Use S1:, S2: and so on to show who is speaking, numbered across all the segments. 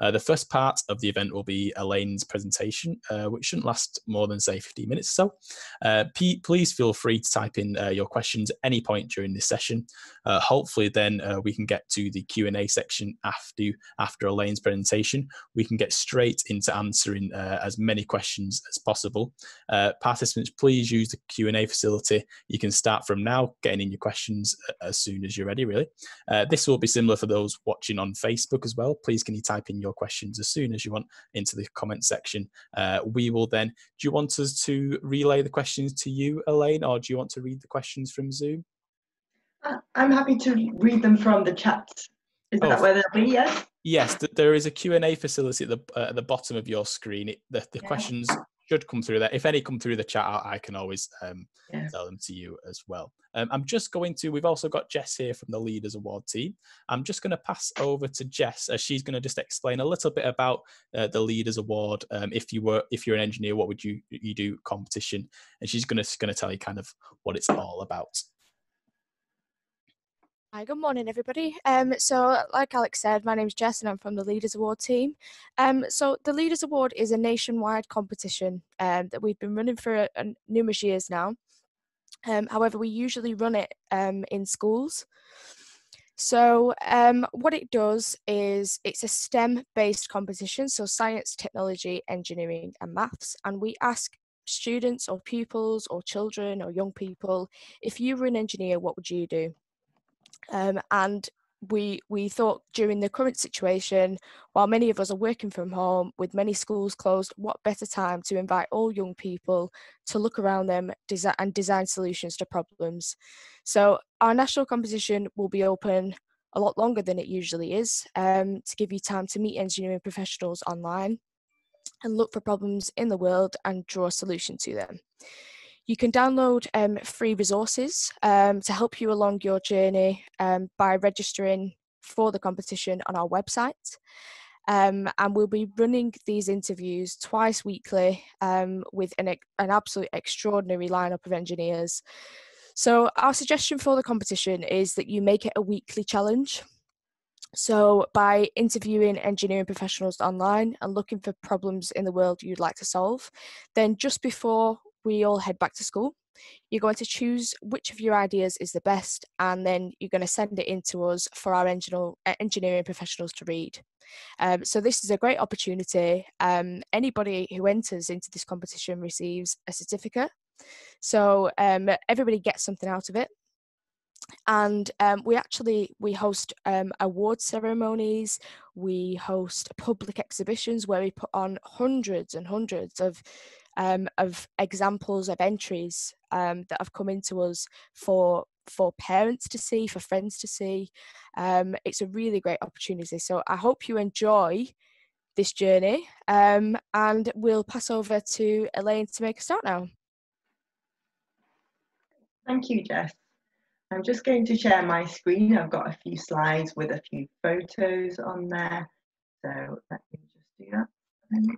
S1: Uh, the first part of the event will be Elaine's presentation, uh, which shouldn't last more than, say, 15 minutes or so. Uh, please feel free to type in uh, your questions at any point during this session. Uh, hopefully, then uh, we can get to the Q&A section after, after Elaine's presentation. We can get straight into answering as many questions as possible. participants, please use the Q&A facility. You can start from now, getting in your questions as soon as you're ready, really. this will be similar for those watching on Facebook as well. Please can you type in your questions as soon as you want into the comment section. Uh, we will then, do you want us to relay the questions to you, Elaine, or do you want to read the questions from Zoom?
S2: Uh, I'm happy to read them from the chat. Is oh, that where they'll be, yes?
S1: Yes, there is a Q&A facility at the, uh, at the bottom of your screen. It, the, the yeah. questions should come through there. If any come through the chat, I can always um, yeah. tell them to you as well. Um, I'm just going to, we've also got Jess here from the Leaders Award team. I'm just going to pass over to Jess as she's going to just explain a little bit about uh, the Leaders Award. Um, if you were, if you're an engineer, what would you, you do competition? And she's going to, going to tell you kind of what it's all about.
S3: Hi, good morning, everybody. Um, so, like Alex said, my name is Jess and I'm from the Leaders Award team. Um, so, the Leaders Award is a nationwide competition um, that we've been running for a, a numerous years now. Um, however, we usually run it um, in schools. So, um, what it does is it's a STEM based competition, so science, technology, engineering, and maths. And we ask students or pupils or children or young people if you were an engineer, what would you do? Um, and we we thought during the current situation, while many of us are working from home with many schools closed, what better time to invite all young people to look around them and design solutions to problems. So our national competition will be open a lot longer than it usually is um, to give you time to meet engineering professionals online and look for problems in the world and draw a solution to them. You can download um, free resources um, to help you along your journey um, by registering for the competition on our website. Um, and we'll be running these interviews twice weekly um, with an, an absolute extraordinary lineup of engineers. So, our suggestion for the competition is that you make it a weekly challenge. So, by interviewing engineering professionals online and looking for problems in the world you'd like to solve, then just before we all head back to school. You're going to choose which of your ideas is the best, and then you're going to send it in to us for our engineering professionals to read. Um, so this is a great opportunity. Um, anybody who enters into this competition receives a certificate. So um, everybody gets something out of it. And um, we actually we host um, award ceremonies. We host public exhibitions where we put on hundreds and hundreds of um, of examples of entries um, that have come into us for for parents to see, for friends to see. Um, it's a really great opportunity. So I hope you enjoy this journey, um, and we'll pass over to Elaine to make a start now.
S2: Thank you, Jess. I'm just going to share my screen. I've got a few slides with a few photos on there. So let me just do that.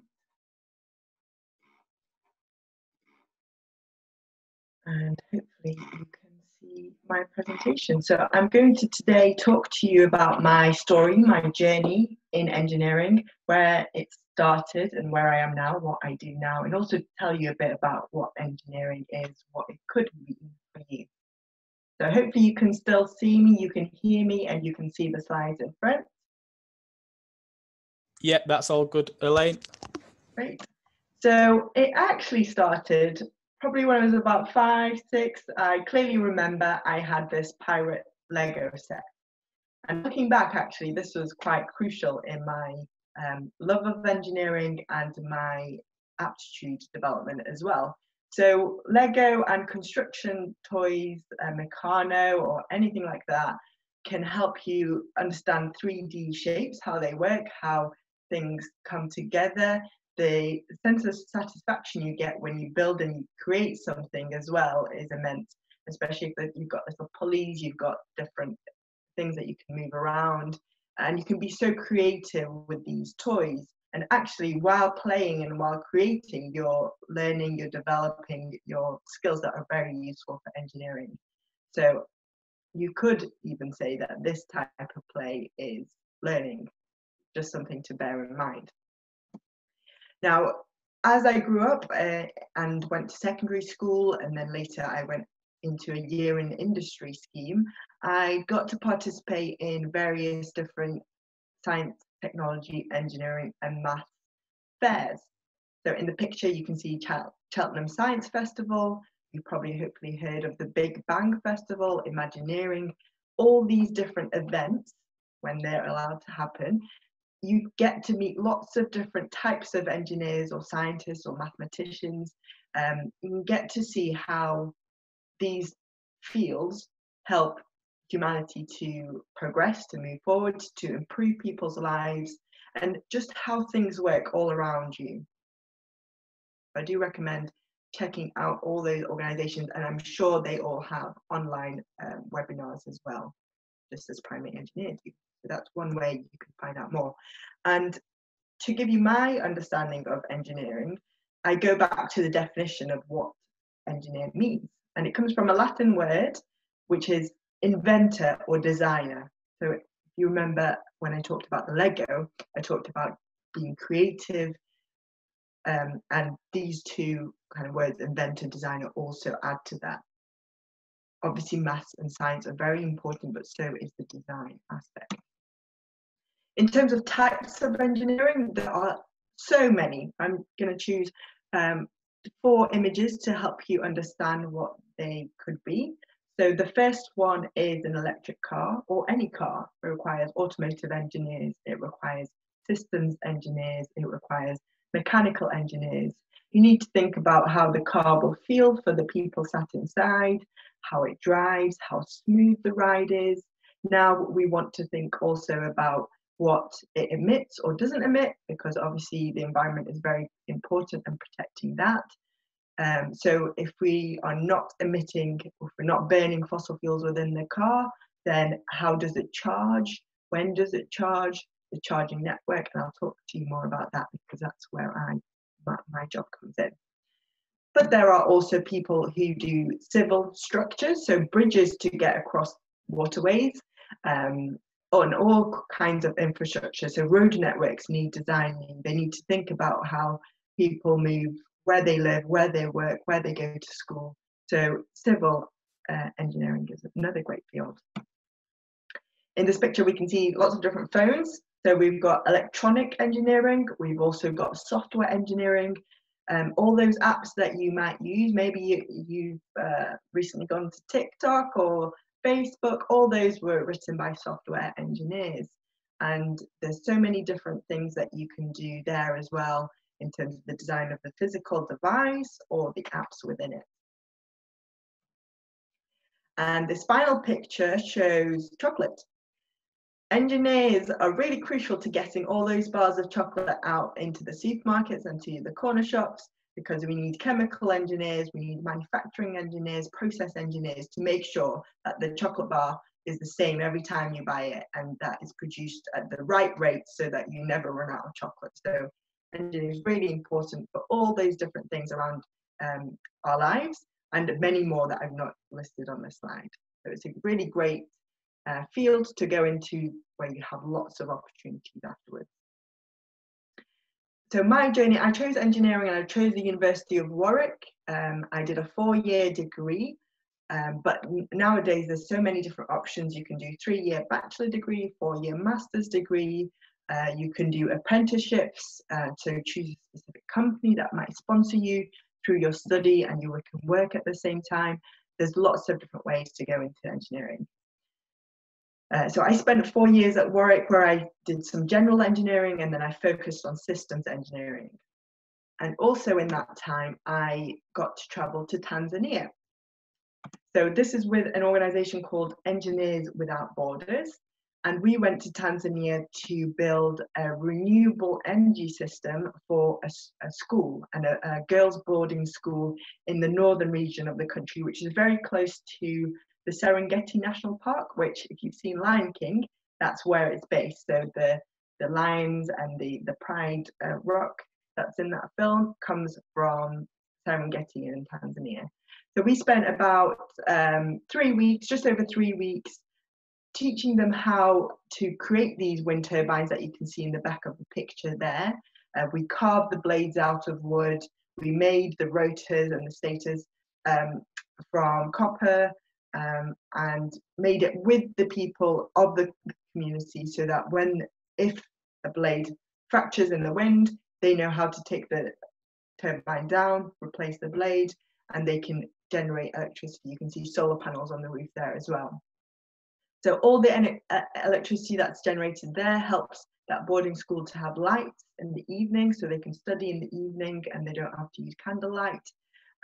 S2: And hopefully you can see my presentation. So I'm going to today talk to you about my story, my journey in engineering, where it started and where I am now, what I do now, and also tell you a bit about what engineering is, what it could mean for you. So hopefully you can still see me, you can hear me, and you can see the slides in front.
S1: Yeah, that's all good, Elaine.
S2: Great. So it actually started probably when I was about five, six, I clearly remember I had this pirate Lego set. And looking back, actually, this was quite crucial in my um, love of engineering and my aptitude development as well. So Lego and construction toys, uh, Meccano or anything like that can help you understand 3D shapes, how they work, how things come together, the sense of satisfaction you get when you build and you create something as well is immense especially if you've got little pulleys you've got different things that you can move around and you can be so creative with these toys and actually while playing and while creating you're learning you're developing your skills that are very useful for engineering so you could even say that this type of play is learning just something to bear in mind. Now, as I grew up uh, and went to secondary school, and then later I went into a year in industry scheme, I got to participate in various different science, technology, engineering, and math fairs. So in the picture, you can see Chel- Cheltenham Science Festival. You've probably hopefully heard of the Big Bang Festival, Imagineering, all these different events when they're allowed to happen. You get to meet lots of different types of engineers or scientists or mathematicians. Um, you get to see how these fields help humanity to progress, to move forward, to improve people's lives, and just how things work all around you. I do recommend checking out all those organizations, and I'm sure they all have online um, webinars as well, just as primary engineers do. So that's one way you can find out more. And to give you my understanding of engineering, I go back to the definition of what engineer means. And it comes from a Latin word, which is inventor or designer. So if you remember when I talked about the Lego, I talked about being creative, um, and these two kind of words, inventor, designer, also add to that. Obviously, maths and science are very important, but so is the design aspect. In terms of types of engineering, there are so many. I'm going to choose um, four images to help you understand what they could be. So the first one is an electric car or any car. It requires automotive engineers, it requires systems engineers, it requires mechanical engineers. You need to think about how the car will feel for the people sat inside, how it drives, how smooth the ride is. Now we want to think also about what it emits or doesn't emit, because obviously the environment is very important and protecting that. Um, so if we are not emitting, if we're not burning fossil fuels within the car, then how does it charge? When does it charge? the charging network, and I'll talk to you more about that because that's where I my, job comes in. But there are also people who do civil structures, so bridges to get across waterways, um, on all kinds of infrastructure. So road networks need designing. They need to think about how people move, where they live, where they work, where they go to school. So civil uh, engineering is another great field. In this picture, we can see lots of different phones. So we've got electronic engineering, we've also got software engineering, um, all those apps that you might use. Maybe you, you've uh, recently gone to TikTok or Facebook, all those were written by software engineers. And there's so many different things that you can do there as well in terms of the design of the physical device or the apps within it. And this final picture shows chocolate engineers are really crucial to getting all those bars of chocolate out into the supermarkets and to the corner shops because we need chemical engineers, we need manufacturing engineers, process engineers to make sure that the chocolate bar is the same every time you buy it and that is produced at the right rate so that you never run out of chocolate. So engineering is really important for all those different things around um, our lives and many more that I've not listed on this slide. So it's a really great uh, field to go into where you have lots of opportunities afterwards. So my journey, I chose engineering and I chose the University of Warwick. Um, I did a four-year degree, um, but nowadays there's so many different options. You can do three-year bachelor degree, four-year master's degree. Uh, you can do apprenticeships uh, to choose a specific company that might sponsor you through your study and you can work at the same time. There's lots of different ways to go into engineering. Uh, so I spent four years at Warwick where I did some general engineering and then I focused on systems engineering. And also in that time, I got to travel to Tanzania. So this is with an organization called Engineers Without Borders. And we went to Tanzania to build a renewable energy system for a, a school and a, a girls' boarding school in the northern region of the country, which is very close to the Serengeti National Park, which if you've seen Lion King, that's where it's based. So the the lions and the the Pride uh, Rock that's in that film comes from Serengeti in Tanzania. So we spent about um, three weeks, just over three weeks, teaching them how to create these wind turbines that you can see in the back of the picture there. Uh, we carved the blades out of wood. We made the rotors and the stators um, from copper um, and made it with the people of the community so that when, if a blade fractures in the wind, they know how to take the turbine down, replace the blade, and they can generate electricity. You can see solar panels on the roof there as well. So all the electricity that's generated there helps that boarding school to have lights in the evening so they can study in the evening and they don't have to use candlelight.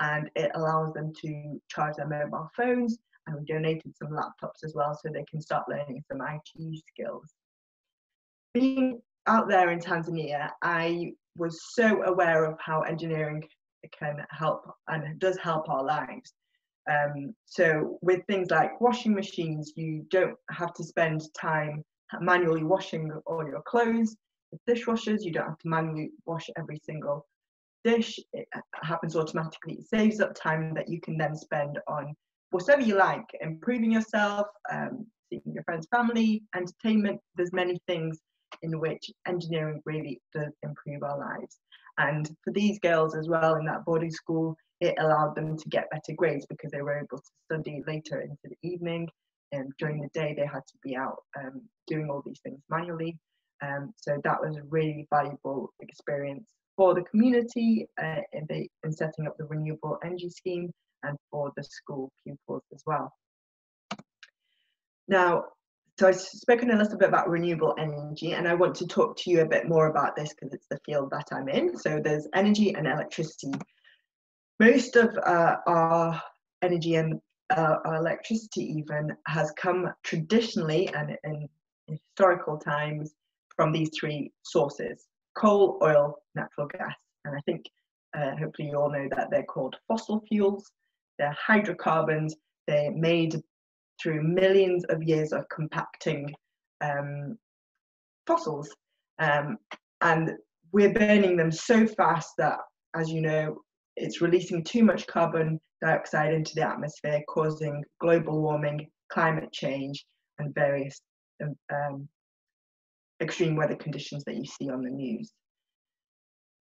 S2: And it allows them to charge their mobile phones. And we donated some laptops as well so they can start learning some IT skills. Being out there in Tanzania, I was so aware of how engineering can help and does help our lives. Um, so with things like washing machines, you don't have to spend time manually washing all your clothes. With dishwashers, you don't have to manually wash every single dish. It happens automatically. It saves up time that you can then spend on whatever you like, improving yourself, um, seeing your friends, family, entertainment. There's many things in which engineering really does improve our lives. And for these girls as well in that boarding school, it allowed them to get better grades because they were able to study later into the evening. And during the day, they had to be out um, doing all these things manually. Um, so that was a really valuable experience for the community uh, in, the, in setting up the renewable energy scheme and for the school pupils as well. Now, so I've spoken a little bit about renewable energy, and I want to talk to you a bit more about this because it's the field that I'm in. So there's energy and electricity. Most of uh, our energy and uh, our electricity even has come traditionally and in historical times from these three sources: coal, oil, natural gas. And I think uh, hopefully you all know that they're called fossil fuels. They're hydrocarbons. They're made through millions of years of compacting um, fossils. Um, and we're burning them so fast that, as you know, it's releasing too much carbon dioxide into the atmosphere, causing global warming, climate change, and various um, um extreme weather conditions that you see on the news.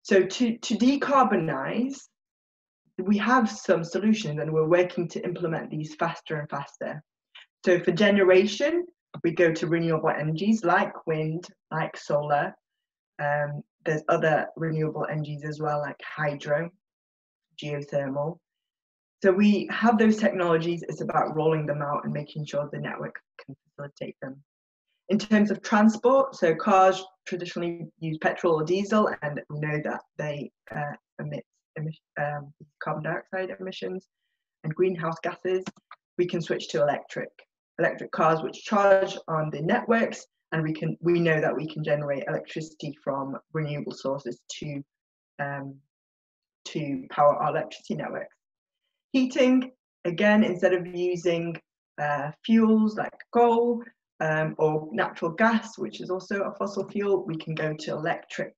S2: So to, to decarbonize, we have some solutions and we're working to implement these faster and faster. So for generation, we go to renewable energies like wind, like solar. Um, there's other renewable energies as well, like hydro, geothermal. So we have those technologies. It's about rolling them out and making sure the network can facilitate them. In terms of transport, so cars traditionally use petrol or diesel, and we know that they uh, emit um, carbon dioxide emissions and greenhouse gases. We can switch to electric electric cars which charge on the networks and we can we know that we can generate electricity from renewable sources to um, to power our electricity networks. Heating, again, instead of using uh, fuels like coal um, or natural gas, which is also a fossil fuel, we can go to electric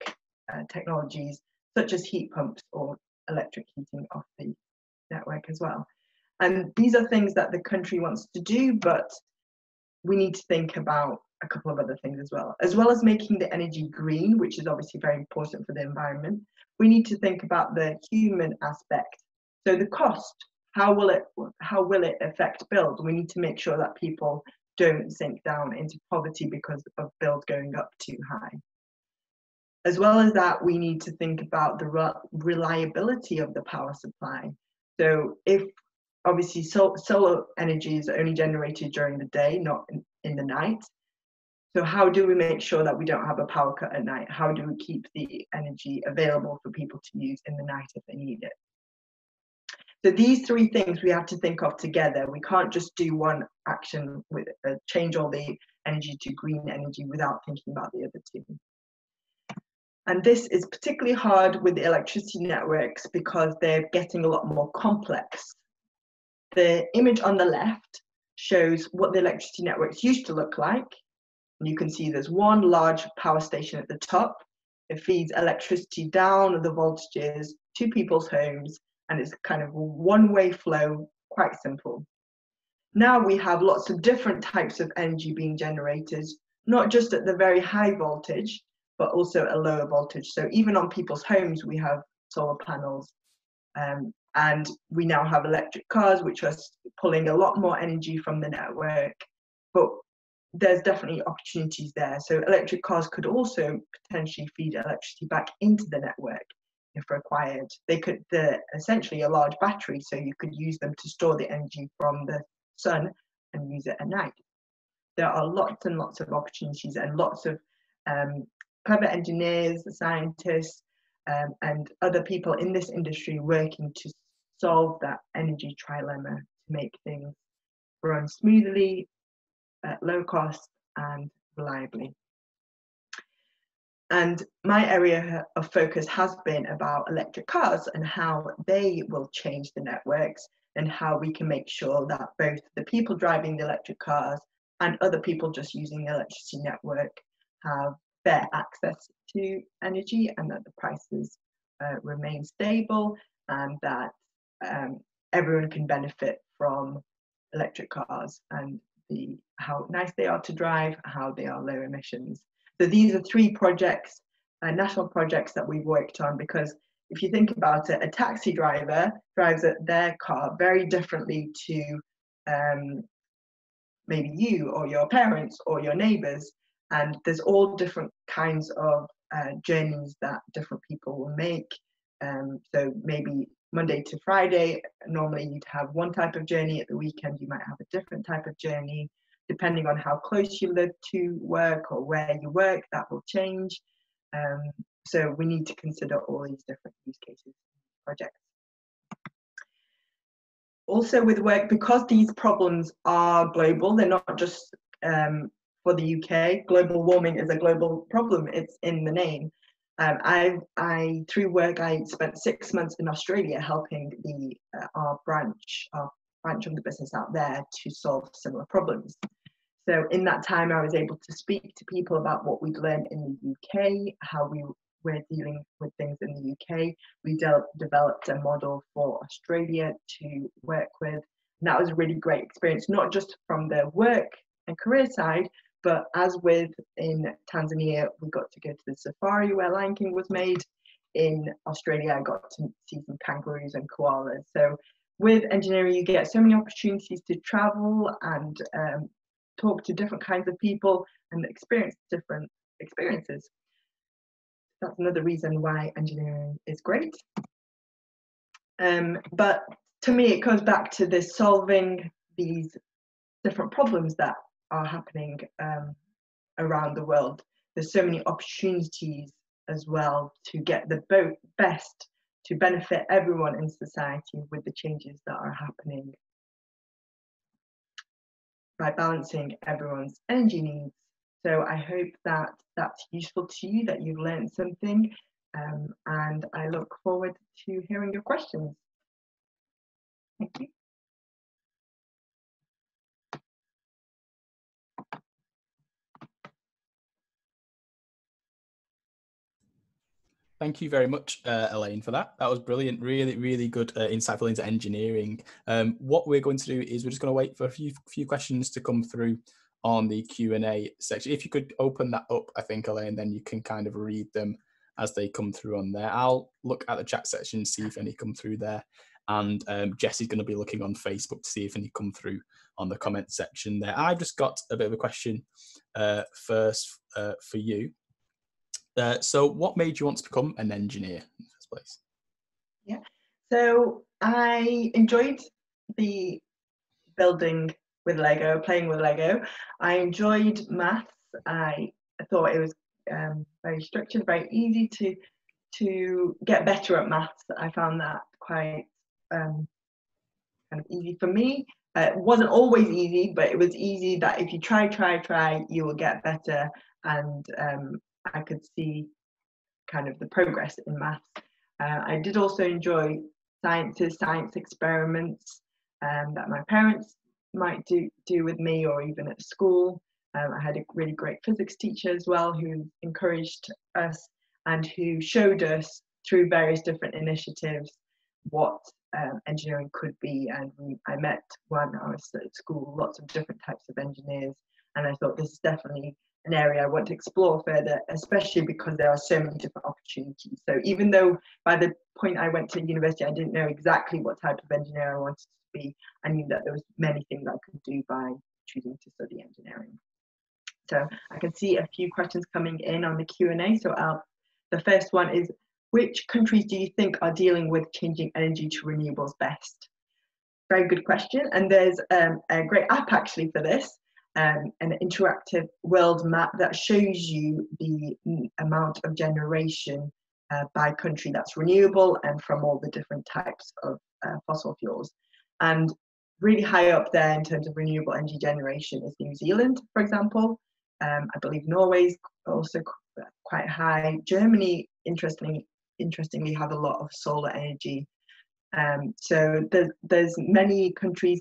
S2: uh, technologies such as heat pumps or electric heating of the network as well. And these are things that the country wants to do, but we need to think about a couple of other things as well. As well as making the energy green, which is obviously very important for the environment, we need to think about the human aspect. So the cost, how will it how will it affect bills? We need to make sure that people don't sink down into poverty because of bills going up too high. As well as that, we need to think about the re reliability of the power supply. So if obviously sol- solar energy is only generated during the day, not in, in the night. So how do we make sure that we don't have a power cut at night? How do we keep the energy available for people to use in the night if they need it? So these three things we have to think of together. We can't just do one action with uh, change all the energy to green energy without thinking about the other two. And this is particularly hard with the electricity networks because they're getting a lot more complex. The image on the left shows what the electricity networks used to look like. And you can see there's one large power station at the top. It feeds electricity down the voltages to people's homes, and it's kind of one way flow, quite simple. now we have lots of different types of energy being generated, not just at the very high voltage, but also at lower voltage. So even on people's homes, we have solar panels. Um, and we now have electric cars, which are pulling a lot more energy from the network. But there's definitely opportunities there. So electric cars could also potentially feed electricity back into the network if required. They could, they're essentially a large battery, so you could use them to store the energy from the sun and use it at night. There are lots and lots of opportunities and lots of um, clever engineers, scientists, um, and other people in this industry working to solve that energy trilemma to make things run smoothly, at low cost, and reliably. And my area of focus has been about electric cars and how they will change the networks and how we can make sure that both the people driving the electric cars and other people just using the electricity network have fair access to energy and that the prices uh, remain stable and that um, everyone can benefit from electric cars and the how nice they are to drive, how they are low emissions. So these are three projects, uh, national projects that we've worked on because if you think about it, a taxi driver drives their car very differently to um, maybe you or your parents or your neighbors. And there's all different kinds of uh, journeys that different people will make. Um, so maybe Monday to Friday, normally you'd have one type of journey. At the weekend, you might have a different type of journey. Depending on how close you live to work or where you work, that will change. Um, so we need to consider all these different use cases projects. Also with work, because these problems are global, they're not just um, for the UK. Global warming is a global problem, it's in the name. Um, I, I, through work, I spent six months in Australia helping the uh, our branch, our branch of the business out there to solve similar problems. So in that time, I was able to speak to people about what we'd learned in the UK, how we were dealing with things in the UK. We de developed a model for Australia to work with. And that was a really great experience, not just from the work and career side, but as with in Tanzania, we got to go to the safari where Lion King was made. In Australia, I got to see some kangaroos and koalas. So with engineering, you get so many opportunities to travel and um, talk to different kinds of people and experience different experiences. That's another reason why engineering is great. Um, but to me, it comes back to this solving these different problems that are happening um, around the world. There's so many opportunities as well to get the best to benefit everyone in society with the changes that are happening by balancing everyone's energy needs. So I hope that that's useful to you, that you've learned something, um, and I look forward to hearing your questions. Thank you.
S1: Thank you very much, uh, Elaine, for that. That was brilliant. Really, really good, uh, insightful into engineering. Um, what we're going to do is we're just going to wait for a few few questions to come through on the Q and A section. If you could open that up, I think, Elaine, then you can kind of read them as they come through on there. I'll look at the chat section, see if any come through there, and um, Jesse's going to be looking on Facebook to see if any come through on the comment section there. I've just got a bit of a question uh, first uh, for you. Uh, so, what made you want to become an engineer in the first place?
S2: Yeah, so I enjoyed the building with Lego, playing with Lego. I enjoyed maths. I thought it was um, very structured, very easy to to get better at maths. I found that quite um, kind of easy for me. Uh, it wasn't always easy, but it was easy that if you try, try, try, you will get better. And um, I could see kind of the progress in maths. Uh, I did also enjoy sciences, science experiments um, that my parents might do, do with me or even at school. Um, I had a really great physics teacher as well who encouraged us and who showed us through various different initiatives what um, engineering could be. And we, I met when I was at school lots of different types of engineers, and I thought this is definitely an area I want to explore further, especially because there are so many different opportunities. So even though by the point I went to university, I didn't know exactly what type of engineer I wanted to be, I knew that there was many things I could do by choosing to study engineering. So I can see a few questions coming in on the Q&A. So I'll, the first one is, which countries do you think are dealing with changing energy to renewables best? Very good question. And there's um, a great app actually for this, um, an interactive world map that shows you the amount of generation uh, by country that's renewable and from all the different types of uh, fossil fuels. And really high up there in terms of renewable energy generation is New Zealand, for example. Um, I believe Norway's also quite high. Germany, interestingly, interestingly, have a lot of solar energy. Um, so there's, there's many countries.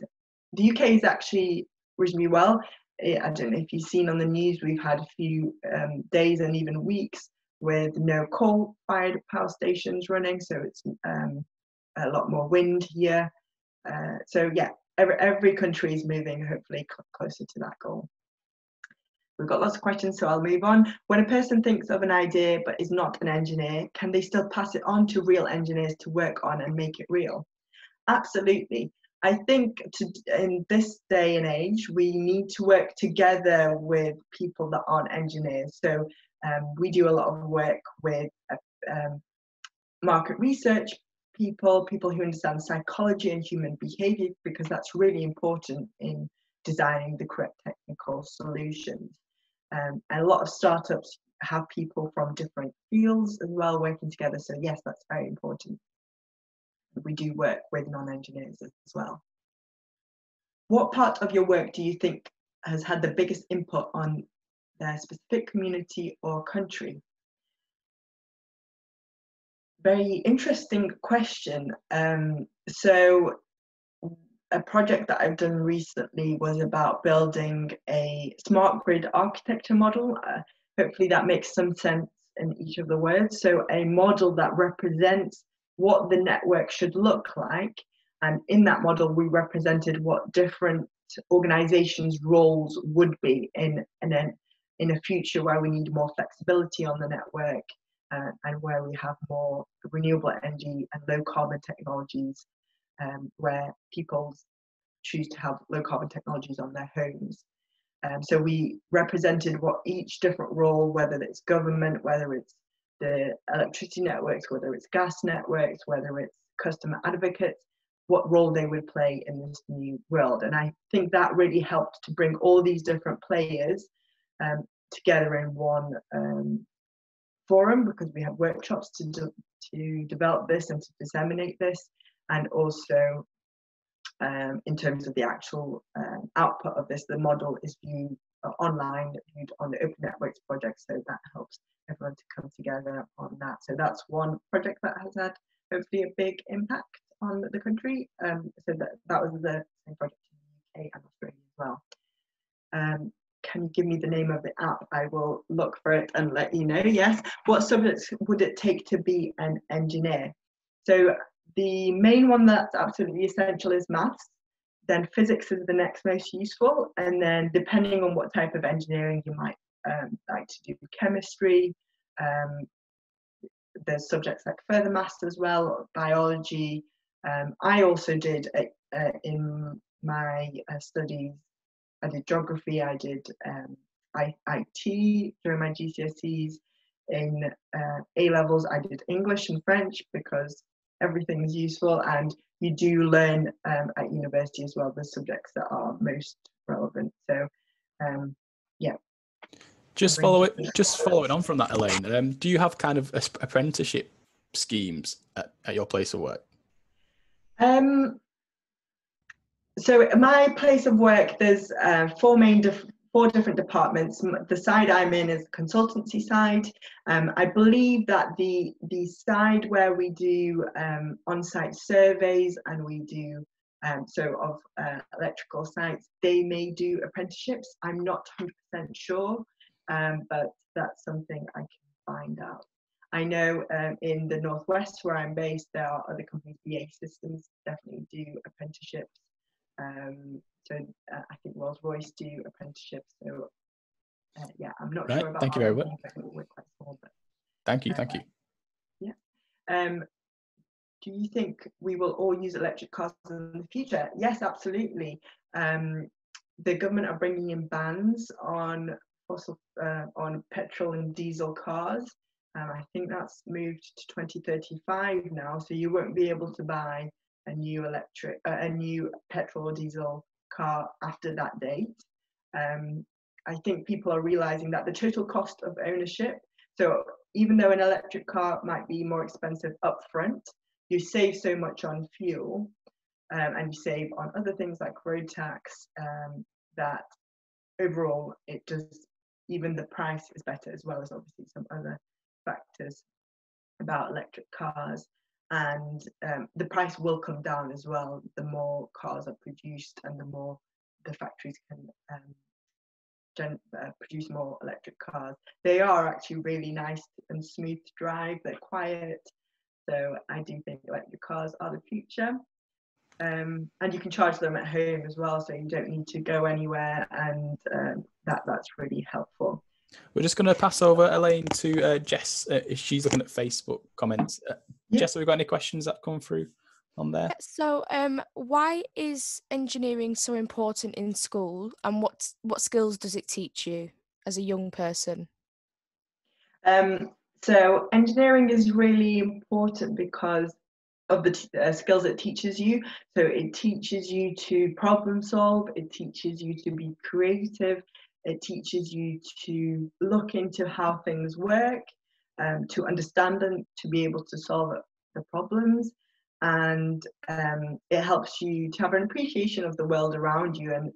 S2: The UK is actually reasonably well. I don't know if you've seen on the news, we've had a few um, days and even weeks with no coal-fired power stations running, so it's um, a lot more wind here. Uh, so yeah, every, every country is moving hopefully cl closer to that goal. We've got lots of questions, so I'll move on. When a person thinks of an idea but is not an engineer, can they still pass it on to real engineers to work on and make it real? Absolutely. I think to, in this day and age, we need to work together with people that aren't engineers. So um, we do a lot of work with uh, um, market research people, people who understand psychology and human behavior, because that's really important in designing the correct technical solutions. Um, and a lot of startups have people from different fields as well working together. So yes, that's very important. We do work with non-engineers as well. What part of your work do you think has had the biggest input on their specific community or country? very interesting question. Um, so a project that I've done recently was about building a smart grid architecture model. Uh, hopefully that makes some sense in each of the words. So a model that represents what the network should look like. And in that model, we represented what different organizations' roles would be in, in, a, in a future where we need more flexibility on the network uh, and where we have more renewable energy and low carbon technologies, um, where people choose to have low carbon technologies on their homes. Um, so we represented what each different role, whether it's government, whether it's the electricity networks, whether it's gas networks, whether it's customer advocates, what role they would play in this new world. And I think that really helped to bring all these different players um, together in one um, forum because we have workshops to, de to develop this and to disseminate this and also um, in terms of the actual um, output of this, the model is viewed uh, online, viewed on the Open Networks project, so that helps everyone to come together on that. So that's one project that has had hopefully a big impact on the country. Um, so that, that was the same project in the UK and Australia as well. Um, can you give me the name of the app? I will look for it and let you know. Yes. What subjects would it take to be an engineer? So the main one that's absolutely essential is maths. Then physics is the next most useful. And then depending on what type of engineering you might um, like to do chemistry. Um, there's subjects like further maths as well, biology. Um, I also did uh, in my uh, studies I did geography, I did um, IT during my GCSEs. In uh, A levels, I did English and French because everything is useful, and you do learn um, at university as well the subjects that are most relevant. So, um, yeah.
S1: Just follow it. Just following on from that, Elaine. Um, do you have kind of apprenticeship schemes at, at your place of work?
S2: Um, so my place of work, there's uh, four main dif- four different departments. The side I'm in is consultancy side. Um, I believe that the the side where we do um, on-site surveys and we do um, so of uh, electrical sites, they may do apprenticeships. I'm not 100% sure, um, but that's something I can find out. I know um, in the Northwest where I'm based, there are other companies, BAE Systems definitely do apprenticeships. Um, so uh, I think Rolls Royce do apprenticeships. So uh, yeah, I'm not
S1: right.
S2: sure about
S1: Thank you very much.
S2: We're small, but,
S1: thank you, thank
S2: uh,
S1: you.
S2: Yeah. Um, do you think we will all use electric cars in the future? Yes, absolutely. Um, the government are bringing in bans on fossil uh, on petrol and diesel cars. Um, I think that's moved to 2035 now, so you won't be able to buy a new electric, uh, a new petrol or diesel car after that date. Um, I think people are realizing that the total cost of ownership. So even though an electric car might be more expensive upfront, you save so much on fuel um, and you save on other things like road tax um, that overall it does even the price is better as well as obviously some other factors about electric cars. And um, the price will come down as well the more cars are produced and the more the factories can um, gen- uh, produce more electric cars. They are actually really nice and smooth to drive. They're quiet. So i do think electric cars are the future um, and you can charge them at home as well so you don't need to go anywhere and um, that that's really helpful
S1: We're just going to pass over Elaine to uh, Jess. Uh, she's looking at Facebook comments. Uh,
S2: Yeah.
S1: Jess, have we got any questions that come through on there?
S3: So, um, why is engineering so important in school, and what what skills does it teach you as a young person?
S2: Um, so engineering is really important because of the uh, skills it teaches you. So it teaches you to problem solve. It teaches you to be creative. It teaches you to look into how things work, um, to understand them, to be able to solve the problems. And um, it helps you to have an appreciation of the world around you. And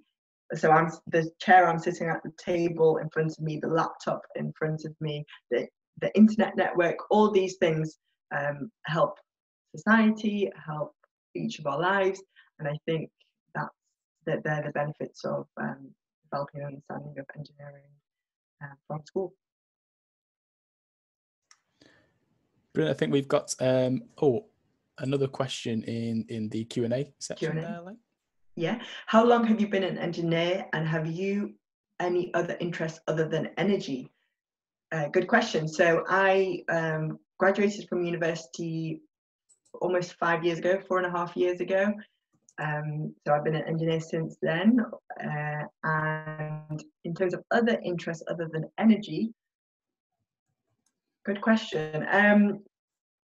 S2: so I'm the chair I'm sitting at the table in front of me, the laptop in front of me, the the internet network, all these things um, help society, help each of our lives, and I think that's that they're the benefits of um, developing an understanding of engineering uh, from school.
S1: Brilliant. I think we've got um, oh another question in in the Q and A section
S2: Q&A.
S1: there. Elaine.
S2: Yeah. How long have you been an engineer, and have you any other interests other than energy? Uh, good question. So I um, graduated from university almost five years ago, four and a half years ago. Um, so I've been an engineer since then. Uh, and in terms of other interests other than energy, good question. Um,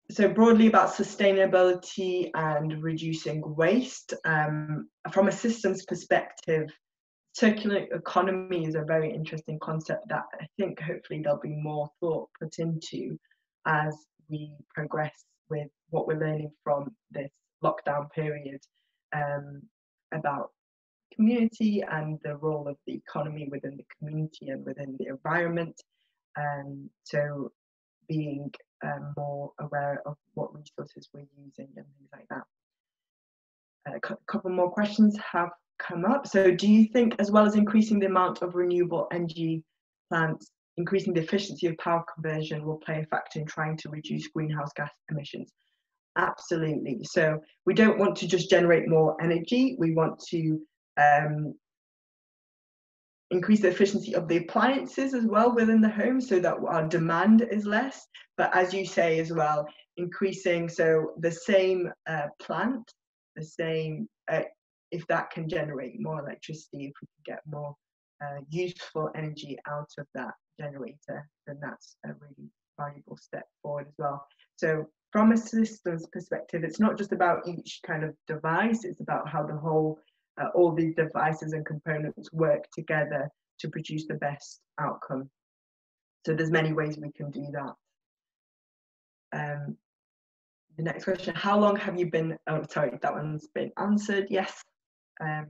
S2: so broadly about sustainability and reducing waste. Um, from a systems perspective, circular economy is a very interesting concept that I think hopefully there'll be more thought put into as we progress with what we're learning from this lockdown period um, about community and the role of the economy within the community and within the environment. Um, so being um, more aware of what resources we're using and things like that. A couple more questions have come up. So do you think as well as increasing the amount of renewable energy plants, increasing the efficiency of power conversion will play a factor in trying to reduce greenhouse gas emissions? Absolutely. So we don't want to just generate more energy. We want to um, increase the efficiency of the appliances as well within the home so that our demand is less. But as you say as well, increasing so the same uh, plant, the same, uh, if that can generate more electricity, if we can get more uh, useful energy out of that generator, then that's a really valuable step forward as well. So from a systems perspective, it's not just about each kind of device, it's about how the whole, uh, all these devices and components work together to produce the best outcome. So there's many ways we can do that. Um, the next question, how long have you been, oh sorry, that one's been answered, yes. Um,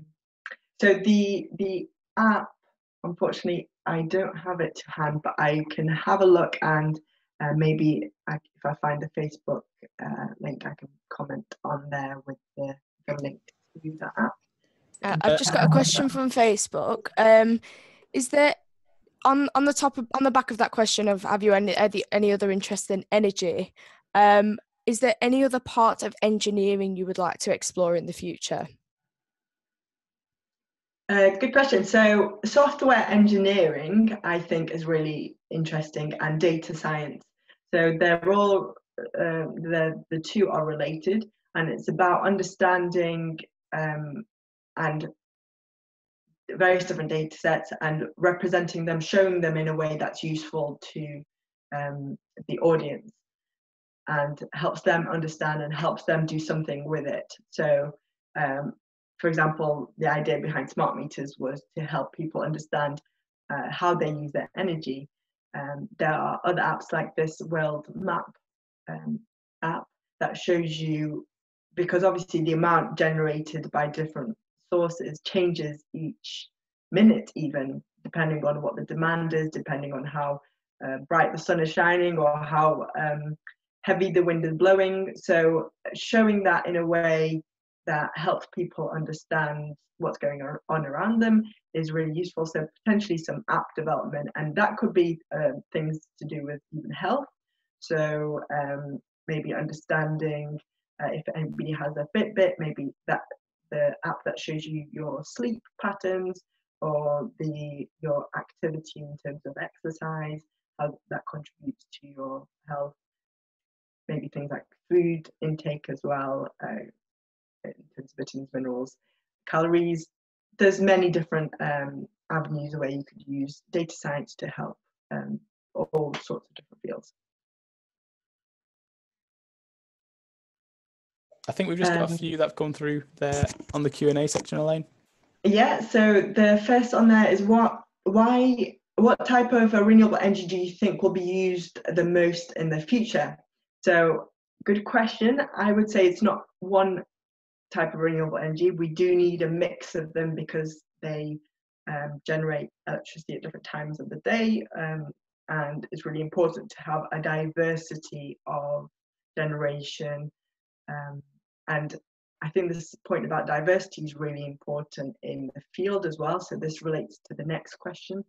S2: so the, the app, unfortunately, I don't have it to hand, but I can have a look and uh, maybe I, if I find the Facebook uh, link, I can comment on there with the, the link to that app.
S3: Uh, I've just got a question from Facebook. Um, is there on on the top of, on the back of that question of have you any any, any other interest in energy? Um, is there any other part of engineering you would like to explore in the future?
S2: Uh, good question. So, software engineering, I think, is really interesting, and data science. So, they're all uh, the the two are related, and it's about understanding um, and various different data sets and representing them, showing them in a way that's useful to um, the audience and helps them understand and helps them do something with it. So, um, for example, the idea behind smart meters was to help people understand uh, how they use their energy. Um, there are other apps like this World Map um, app that shows you, because obviously the amount generated by different sources changes each minute, even depending on what the demand is, depending on how uh, bright the sun is shining or how um, heavy the wind is blowing. So, showing that in a way that helps people understand what's going on around them is really useful. So, potentially some app development, and that could be uh, things to do with even health. So, um, maybe understanding uh, if anybody has a Fitbit, maybe that the app that shows you your sleep patterns or the your activity in terms of exercise, how that contributes to your health. Maybe things like food intake as well, uh, in terms of vitamins, minerals, calories. There's many different um, avenues where you could use data science to help um, all sorts of different fields.
S1: I think we've just got um, a few that have come through there on the Q and A section, Elaine.
S2: Yeah. So the first on there is what, why, what type of renewable energy do you think will be used the most in the future? So good question. I would say it's not one type of renewable energy. We do need a mix of them because they um, generate electricity at different times of the day, um, and it's really important to have a diversity of generation um, and I think this point about diversity is really important in the field as well. So this relates to the next question.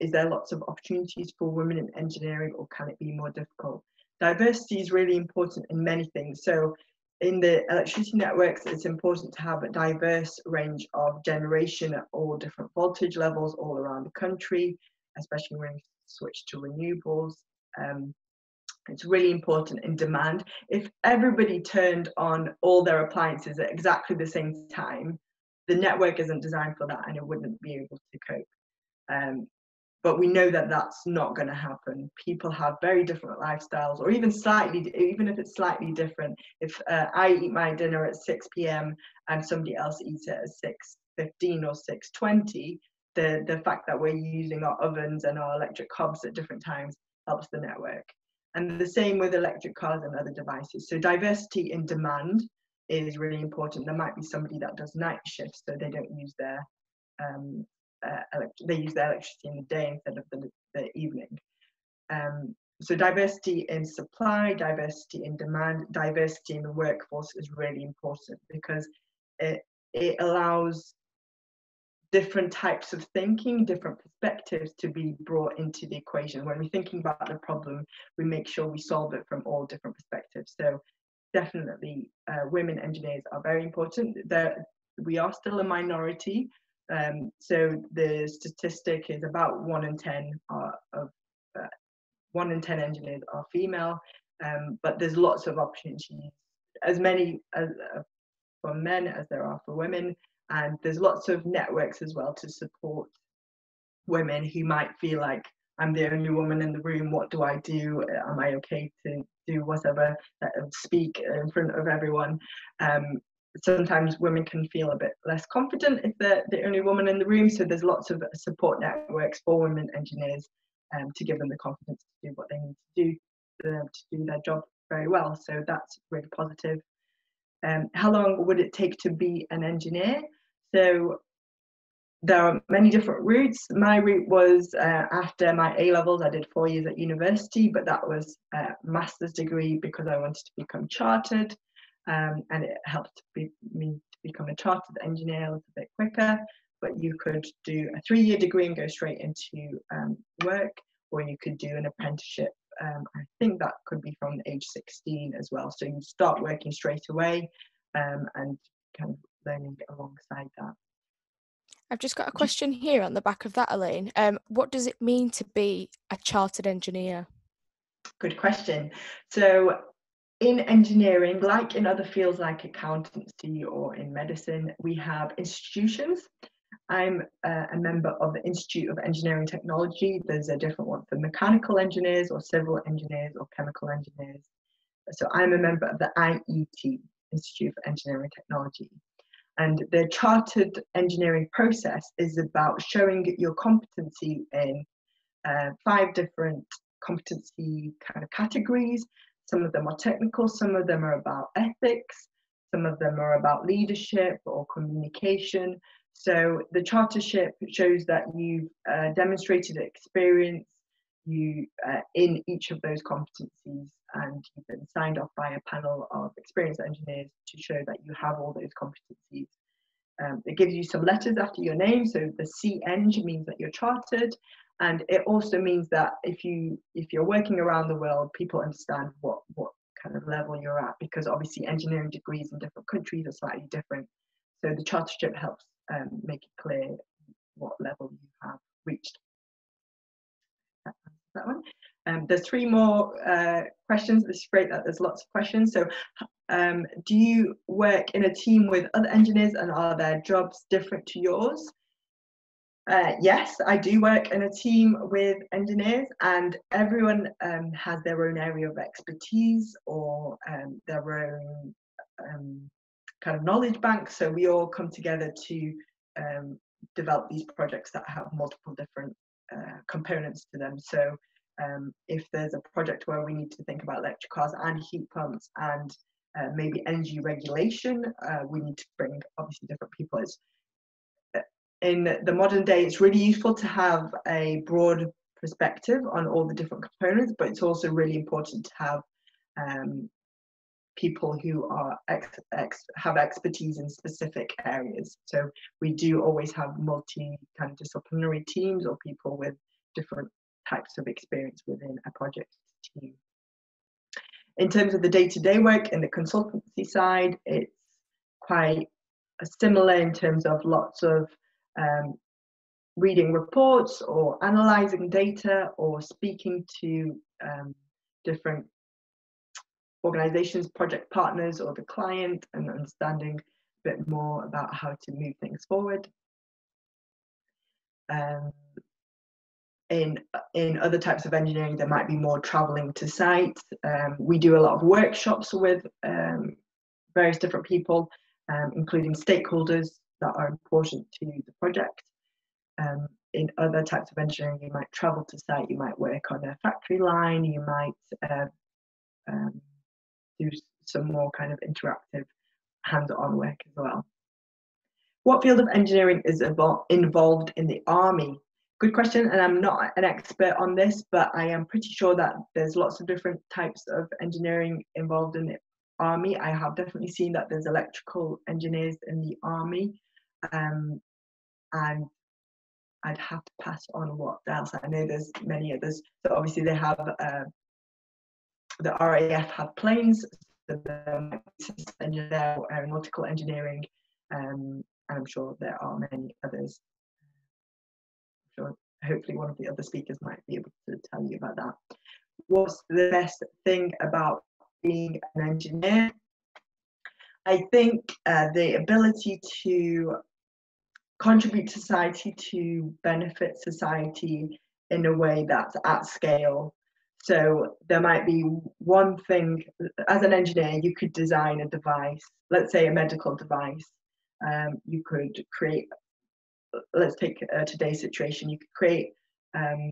S2: Is there lots of opportunities for women in engineering or can it be more difficult? Diversity is really important in many things. So in the electricity networks, it's important to have a diverse range of generation at all different voltage levels all around the country, especially when we switch to renewables. Um, it's really important in demand. If everybody turned on all their appliances at exactly the same time, the network isn't designed for that and it wouldn't be able to cope. Um, but we know that that's not going to happen. People have very different lifestyles, or even slightly, even if it's slightly different. If uh, I eat my dinner at 6 p.m. and somebody else eats it at 6:15 or 6:20, the the fact that we're using our ovens and our electric hobs at different times helps the network. And the same with electric cars and other devices. So diversity in demand is really important. There might be somebody that does night shifts, so they don't use their um, uh, they use their electricity in the day instead of the, the evening. Um, so diversity in supply, diversity in demand, diversity in the workforce is really important because it it allows different types of thinking, different perspectives to be brought into the equation. When we're thinking about the problem, we make sure we solve it from all different perspectives. So definitely uh, women engineers are very important. They're, we are still a minority. Um, so the statistic is about one in 10 are of uh, one in 10 engineers are female, um, but there's lots of opportunities, as many as, uh, for men as there are for women and there's lots of networks as well to support women who might feel like I'm the only woman in the room. What do I do? Am I okay to do whatever, uh, speak in front of everyone? Um, sometimes women can feel a bit less confident if they're the only woman in the room. So there's lots of support networks for women engineers um, to give them the confidence to do what they need to do uh, to do their job very well. So that's really positive. Um, how long would it take to be an engineer? So there are many different routes. My route was uh, after my A levels, I did four years at university, but that was a master's degree because I wanted to become chartered, um, and it helped be, me to become a chartered engineer a little bit quicker. but you could do a three-year degree and go straight into um, work, or you could do an apprenticeship. Um, I think that could be from age 16 as well. So you start working straight away um, and kind of learning alongside that.
S3: I've just got a question here on the back of that, Elaine. Um, what does it mean to be a chartered engineer?
S2: Good question. So in engineering, like in other fields like accountancy or in medicine, we have institutions. I'm a member of the Institute of Engineering Technology. There's a different one for mechanical engineers or civil engineers or chemical engineers. So I'm a member of the IET, Institute of Engineering Technology. And the chartered engineering process is about showing your competency in uh, five different competency kind of categories. Some of them are technical, some of them are about ethics, some of them are about leadership or communication. So the chartership shows that you've uh, demonstrated experience you uh, in each of those competencies and you've been signed off by a panel of experienced engineers to show that you have all those competencies. Um, it gives you some letters after your name, so the C-Eng means that you're chartered, and it also means that if you if you're working around the world, people understand what what kind of level you're at because obviously engineering degrees in different countries are slightly different. So the chartership helps um, make it clear what level you have reached that one. Um, there's three more uh, questions. It's great that there's lots of questions. So, um, do you work in a team with other engineers, and are their jobs different to yours? Uh, yes, I do work in a team with engineers, and everyone um, has their own area of expertise or um, their own um, kind of knowledge bank. So we all come together to um, develop these projects that have multiple different uh, components to them. So um, if there's a project where we need to think about electric cars and heat pumps and uh, maybe energy regulation, uh, we need to bring obviously different people. It's, in the modern day, it's really useful to have a broad perspective on all the different components, but it's also really important to have um, people who are ex, ex, have expertise in specific areas. So we do always have multi kind of disciplinary teams or people with different types of experience within a project team. In terms of the day-to-day -day work in the consultancy side, it's quite similar in terms of lots of um, reading reports or analyzing data or speaking to um, different organizations, project partners, or the client, and understanding a bit more about how to move things forward. Um, in in other types of engineering, there might be more traveling to site. Um, we do a lot of workshops with um, various different people, um, including stakeholders that are important to the project. Um, in other types of engineering, you might travel to site, you might work on a factory line, you might uh, um, do some more kind of interactive hands-on work as well. What field of engineering is involved in the army? Good question, and I'm not an expert on this, but I am pretty sure that there's lots of different types of engineering involved in the army. I have definitely seen that there's electrical engineers in the army, um, and I'd have to pass on what else. I know there's many others. So obviously they have uh, the RAF have planes, so the engineer, aeronautical engineering, um, and I'm sure there are many others. I'm sure hopefully one of the other speakers might be able to tell you about that. What's the best thing about being an engineer? I think uh, the ability to contribute to society, to benefit society in a way that's at scale so there might be one thing, as an engineer, you could design a device, let's say a medical device. Um, you could create, let's take today's situation, you could create um,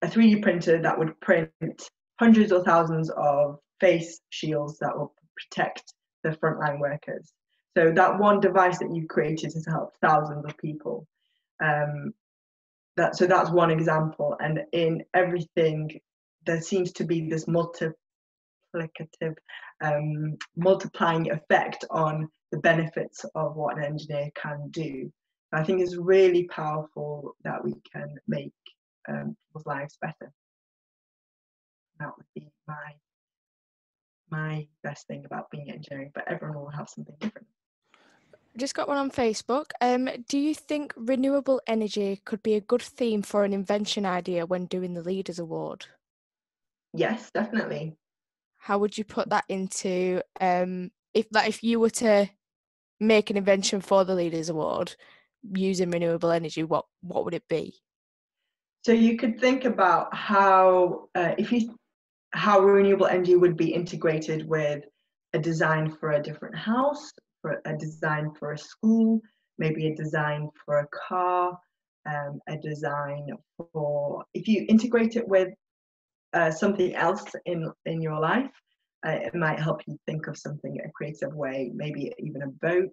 S2: a 3D printer that would print hundreds or thousands of face shields that will protect the frontline workers. So that one device that you've created has helped thousands of people. Um, that so that's one example and in everything there seems to be this multiplicative um, multiplying effect on the benefits of what an engineer can do I think it's really powerful that we can make um, people's lives better. That would be my my best thing about being engineering, but everyone will have something different.
S3: Just got one on Facebook. Um, do you think renewable energy could be a good theme for an invention idea when doing the Leaders Award?
S2: Yes, definitely.
S3: How would you put that into um, if like if you were to make an invention for the Leaders Award using renewable energy? What what would it be?
S2: So you could think about how uh, if you how renewable energy would be integrated with a design for a different house, for a design for a school, maybe a design for a car, um, a design for if you integrate it with uh, something else in in your life, uh, it might help you think of something a creative way, maybe even a boat.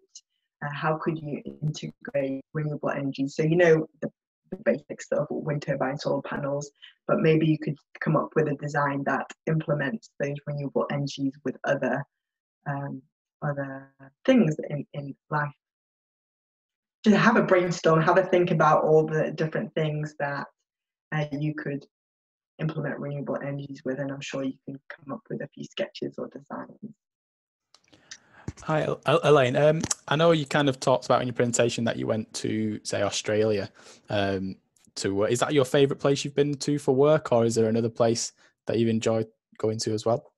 S2: Uh, how could you integrate renewable energy? So you know the the basics of wind turbine solar panels, but maybe you could come up with a design that implements those renewable energies with other um, other things in, in life. To have a brainstorm, have a think about all the different things that uh, you could implement renewable energies with, and I'm sure you can come up with a few sketches or designs.
S1: Hi, Elaine. Um, I know you kind of talked about in your presentation that you went to, say, Australia. Um, to is that your favourite place you've been to for work, or is there another place that you've enjoyed going to as well?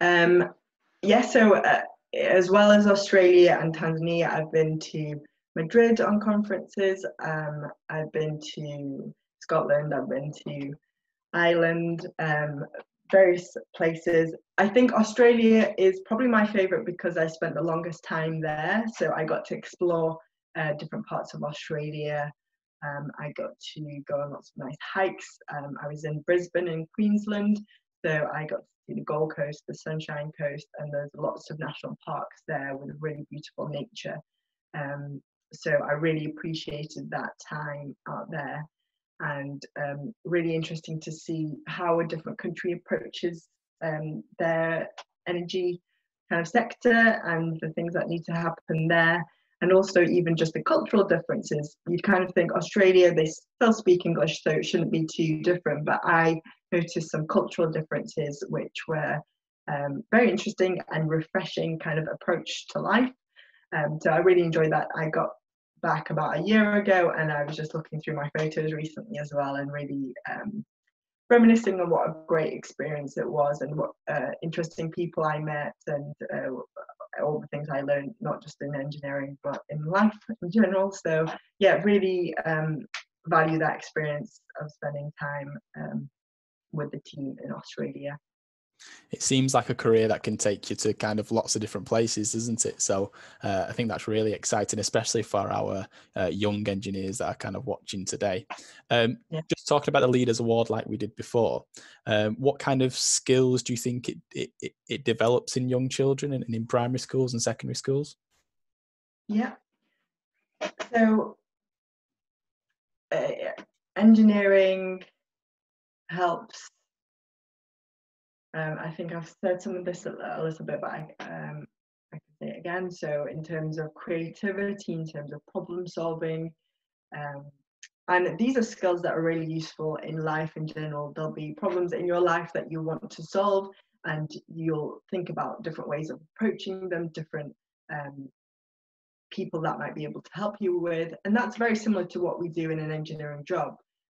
S2: Um, yeah, so uh, as well as Australia and Tanzania, I've been to Madrid on conferences. Um, I've been to Scotland. I've been to Ireland. Um, various places. I think Australia is probably my favorite because I spent the longest time there. So I got to explore uh, different parts of Australia. Um, I got to go on lots of nice hikes. Um, I was in Brisbane in Queensland, so I got to see the Gold Coast, the Sunshine Coast, and there's lots of national parks there with really beautiful nature. Um, so I really appreciated that time out there and um, really interesting to see how a different country approaches um, their energy kind of sector and the things that need to happen there and also even just the cultural differences. You'd kind of think australia they still speak english so it shouldn't be too different but i noticed some cultural differences which were um, very interesting and refreshing kind of approach to life. Um, so i really enjoyed that. I got back about a year ago, and I was just looking through my photos recently as well, and really um, reminiscing on what a great experience it was, and what uh, interesting people I met, and uh, all the things I learned, not just in engineering but in life in general. So yeah, really um, value that experience of spending time um, with the team in Australia
S1: it seems like a career that can take you to kind of lots of different places, doesn't it? So uh, I think that's really exciting, especially for our uh, young engineers that are kind of watching today. Um, yeah. Just talking about the Leaders Award, like we did before, um, what kind of skills do you think it, it, it, it develops in young children and in primary schools and secondary schools?
S2: Yeah. So uh, engineering helps um, I think I've said some of this a, a little bit, but I, um, I can say it again. So, in terms of creativity, in terms of problem solving, um, and these are skills that are really useful in life in general. There'll be problems in your life that you want to solve, and you'll think about different ways of approaching them, different um, people that might be able to help you with. And that's very similar to what we do in an engineering job.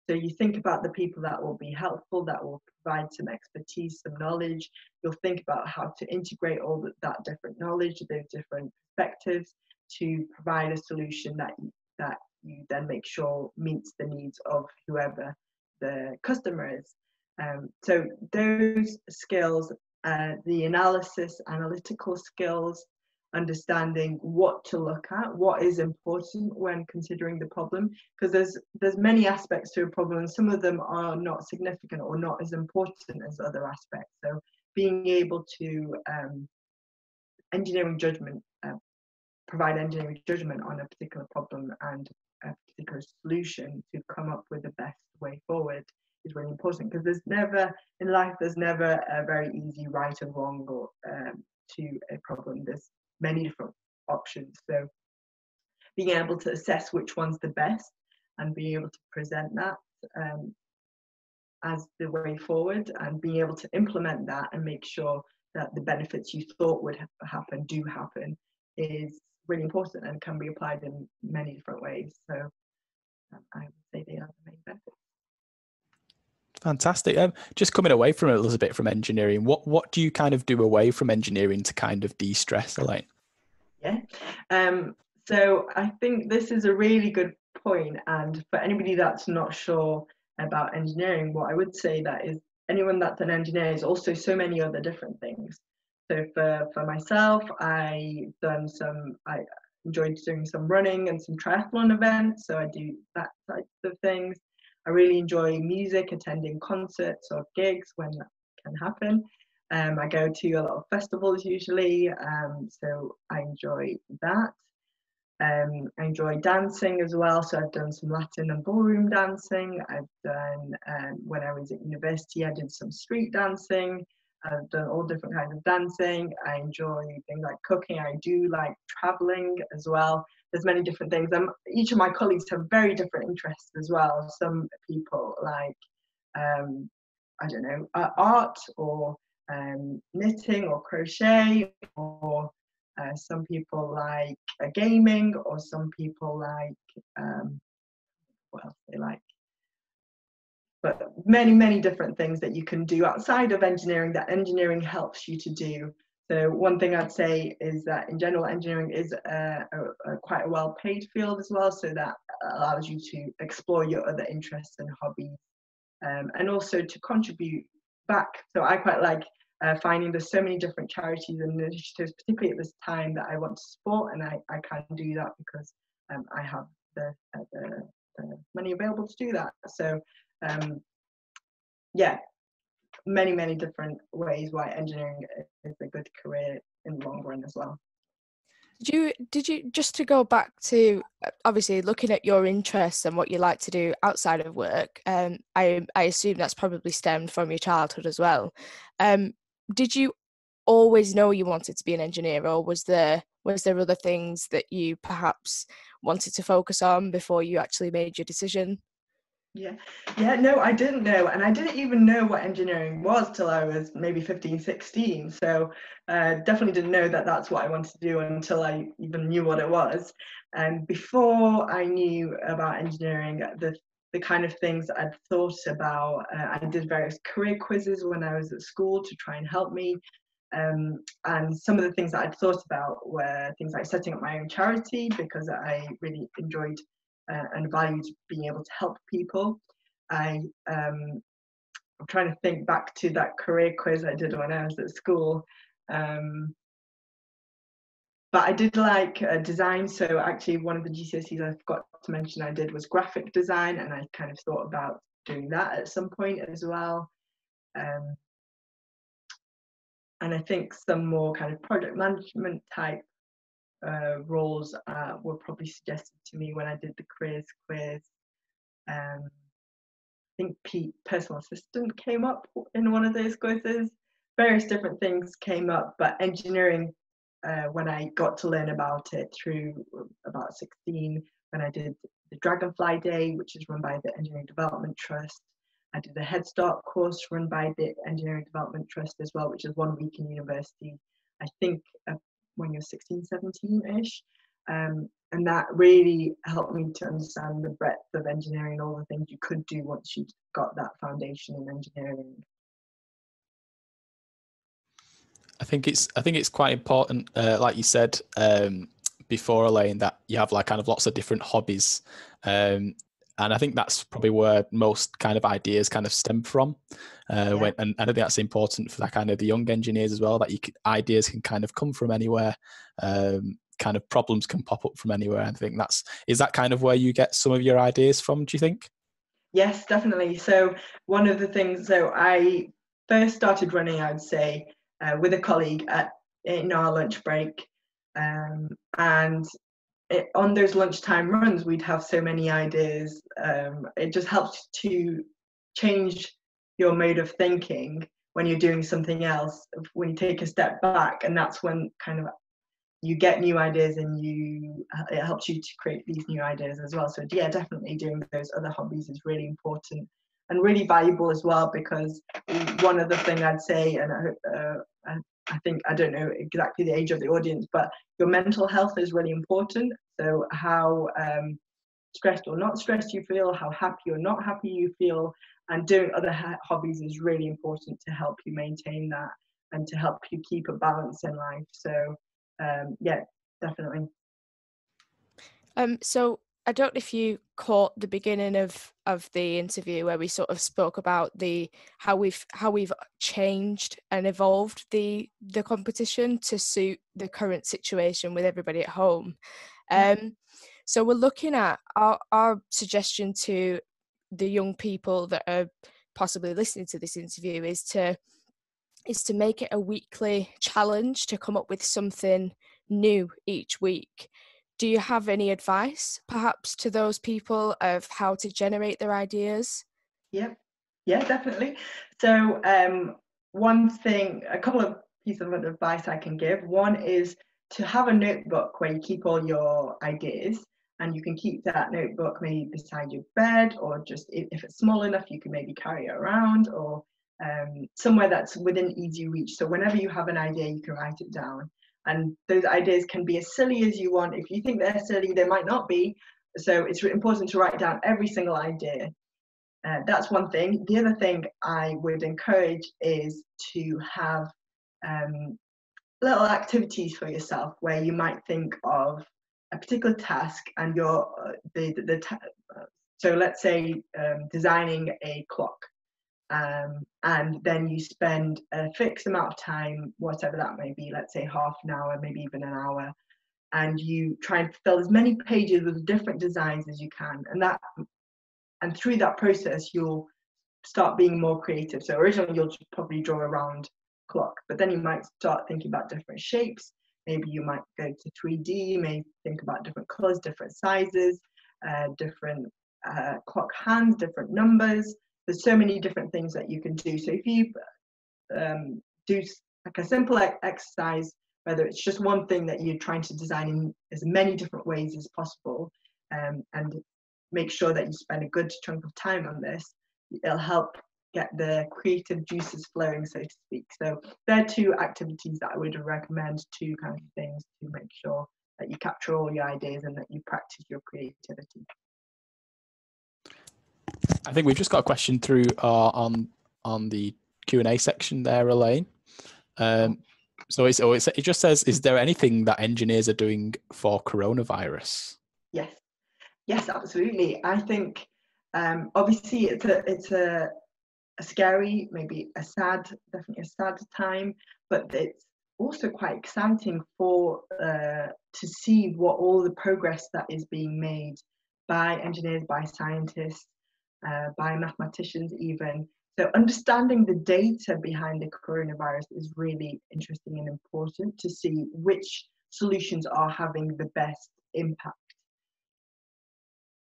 S2: So you think about the people that will be helpful, that will provide some expertise, some knowledge. You'll think about how to integrate all that, that different knowledge, those different perspectives to provide a solution that that you then make sure meets the needs of whoever the customer is. Um, so those skills, uh, the analysis, analytical skills, understanding what to look at what is important when considering the problem because there's there's many aspects to a problem and some of them are not significant or not as important as other aspects. So being able to um, engineering judgment uh, provide engineering judgment on a particular problem and a particular solution to come up with the best way forward is really important because there's never in life there's never a very easy right or wrong or um, to a problem. There's many different options. So being able to assess which one's the best and being able to present that um, as the way forward and being able to implement that and make sure that the benefits you thought would ha- happen do happen is really important and can be applied in many different ways. So um, I would say they are the main benefits.
S1: Fantastic. Um, just coming away from it a little bit from engineering, what what do you kind of do away from engineering to kind of de-stress, Elaine?
S2: Yeah. Um, so I think this is a really good point, and for anybody that's not sure about engineering, what I would say that is anyone that's an engineer is also so many other different things. So for for myself, I done some I enjoyed doing some running and some triathlon events, so I do that type of things. I really enjoy music, attending concerts or gigs when that can happen. Um, I go to a lot of festivals usually, um, so I enjoy that. Um, I enjoy dancing as well, so I've done some Latin and ballroom dancing. I've done, um, when I was at university, I did some street dancing. I've done all different kinds of dancing. I enjoy things like cooking. I do like traveling as well there's many different things. and each of my colleagues have very different interests as well. Some people like, um, I don't know, uh, art or um, knitting or crochet, or uh, some people like uh, gaming, or some people like, um, what else they like? But many, many different things that you can do outside of engineering that engineering helps you to do so one thing I'd say is that in general, engineering is a, a, a quite a well-paid field as well, so that allows you to explore your other interests and hobbies, um, and also to contribute back. So I quite like uh, finding there's so many different charities and initiatives, particularly at this time that I want to support, and I, I can do that because um, I have the, uh, the, the, money available to do that. So um, yeah, many many different ways why engineering is a good career in the long run as well
S3: did you did you just to go back to uh, obviously looking at your interests and what you like to do outside of work um i i assume that's probably stemmed from your childhood as well. Um did you always know you wanted to be an engineer or was there was there other things that you perhaps wanted to focus on before you actually made your decision
S2: yeah, yeah, no, I didn't know. And I didn't even know what engineering was till I was maybe 15, 16. So uh, definitely didn't know that that's what I wanted to do until I even knew what it was. And before I knew about engineering, the the kind of things I'd thought about, uh, I did various career quizzes when I was at school to try and help me. Um, and some of the things that I'd thought about were things like setting up my own charity because I really enjoyed uh, and valued being able to help people. I um, I'm trying to think back to that career quiz I did when I was at school. Um, but I did like uh, design. So actually, one of the GCSEs I forgot to mention I did was graphic design, and I kind of thought about doing that at some point as well. Um, and I think some more kind of project management type uh, roles uh, were probably suggested to me when I did the careers quiz. Um, I think Pete, personal assistant came up in one of those quizzes. Various different things came up, but engineering, uh, when I got to learn about it through about 16, when I did the Dragonfly Day, which is run by the Engineering Development Trust. I did a Head Start course run by the Engineering Development Trust as well, which is one week in university. I think a when you're 16, 17 ish. Um, and that really helped me to understand the breadth of engineering, and all the things you could do once you'd got that foundation in engineering.
S1: I think it's I think it's quite important, uh, like you said um, before, Elaine, that you have like kind of lots of different hobbies, um, and I think that's probably where most kind of ideas kind of stem from. Uh, yeah. when, and I think that's important for that kind of the young engineers as well. That you can, ideas can kind of come from anywhere. Um, kind of problems can pop up from anywhere. I think that's is that kind of where you get some of your ideas from. Do you think?
S2: Yes, definitely. So one of the things, so I first started running, I'd say, uh, with a colleague at in our lunch break, um, and it, on those lunchtime runs, we'd have so many ideas. Um, it just helps to change your mode of thinking when you're doing something else, when you take a step back, and that's when kind of you get new ideas and you it helps you to create these new ideas as well so yeah definitely doing those other hobbies is really important and really valuable as well because one other thing i'd say and I, uh, I think I don't know exactly the age of the audience, but your mental health is really important. So how um, stressed or not stressed you feel, how happy or not happy you feel, and doing other ha- hobbies is really important to help you maintain that and to help you keep a balance in life. So um, yeah, definitely.
S3: Um, so I don't know if you caught the beginning of of the interview where we sort of spoke about the how we've how we've changed and evolved the the competition to suit the current situation with everybody at home. Um, so we're looking at our, our suggestion to the young people that are possibly listening to this interview is to is to make it a weekly challenge to come up with something new each week do you have any advice perhaps to those people of how to generate their ideas?
S2: Yeah yeah definitely. So um, one thing a couple of pieces of advice i can give. One is to have a notebook where you keep all your ideas and you can keep that notebook maybe beside your bed or just if, it's small enough you can maybe carry it around or um, somewhere that's within easy reach. So whenever you have an idea you can write it down and those ideas can be as silly as you want. If you think they're silly they might not be. So it's important to write down every single idea. Uh, that's one thing. The other thing i would encourage is to have um, little activities for yourself where you might think of a particular task and you're uh, the the, the ta- uh, so let's say um, designing a clock um, and then you spend a fixed amount of time, whatever that may be, let's say half an hour, maybe even an hour, and you try and fill as many pages with different designs as you can, and that, and through that process, you'll start being more creative. So originally, you'll probably draw a round clock, but then you might start thinking about different shapes. Maybe you might go to 3D, You may think about different colors, different sizes, uh, different uh, clock hands, different numbers, there's so many different things that you can do. So if you um, do like a simple exercise, whether it's just one thing that you're trying to design in as many different ways as possible, um, and make sure that you spend a good chunk of time on this, it'll help get the creative juices flowing, so to speak. So there are two activities that I would recommend, two kind of things to make sure that you capture all your ideas and that you practice your creativity.
S1: I think we've just got a question through uh, on on the Q and A section there, Elaine. Um, so it's, oh, it's, it just says, is there anything that engineers are doing for coronavirus?
S2: Yes, yes, absolutely. I think um, obviously it's a it's a, a scary, maybe a sad, definitely a sad time, but it's also quite exciting for uh, to see what all the progress that is being made by engineers, by scientists, uh, by mathematicians even. So understanding the data behind the coronavirus is really interesting and important to see which solutions are having the best impact.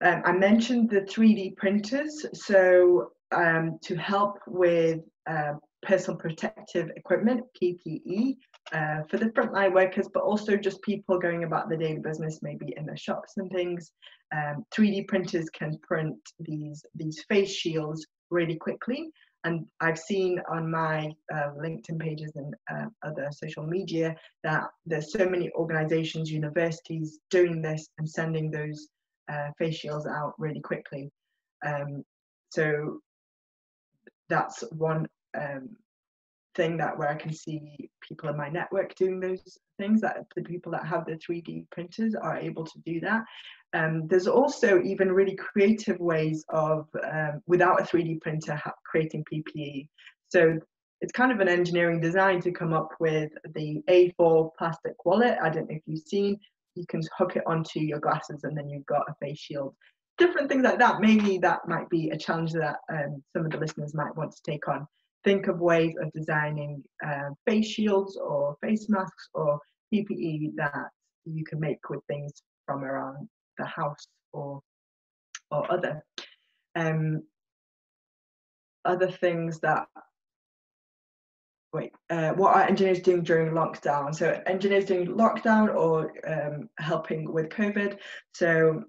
S2: Um, I mentioned the 3D printers. So um, to help with uh, personal protective equipment, PPE, uh, for the frontline workers, but also just people going about their daily business, maybe in their shops and things. Um, 3D printers can print these these face shields really quickly. And I've seen on my uh, LinkedIn pages and uh, other social media that there's so many organizations, universities doing this and sending those uh, face shields out really quickly. Um, so that's one um, thing that where I can see people in my network doing those things that the people that have the 3D printers are able to do that. Um, there's also even really creative ways of um, without a 3D printer creating PPE. So it's kind of an engineering design to come up with the A4 plastic wallet. I don't know if you've seen. You can hook it onto your glasses and then you've got a face shield. Different things like that. Maybe that might be a challenge that um, some of the listeners might want to take on think of ways of designing uh, face shields or face masks or PPE that you can make with things from around the house or or other um, other things that wait, uh, what are engineers doing during lockdown? So engineers doing lockdown or um, helping with COVID. So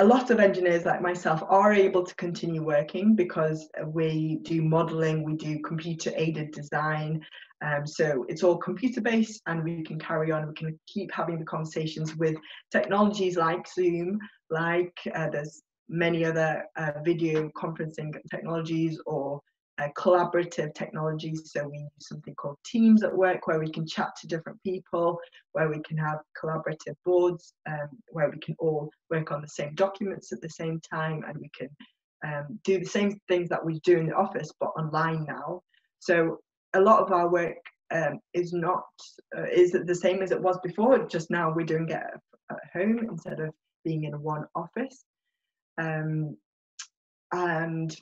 S2: a lot of engineers like myself are able to continue working because we do modeling, we do computer aided design. Um, so it's all computer based and we can carry on, we can keep having the conversations with technologies like Zoom, like uh, there's many other uh, video conferencing technologies or collaborative technologies. So we use something called Teams at work where we can chat to different people, where we can have collaborative boards, um, where we can all work on the same documents at the same time and we can um, do the same things that we do in the office but online now. So a lot of our work um, is not uh, is the same as it was before. Just now we're doing it at home instead of being in one office. Um, and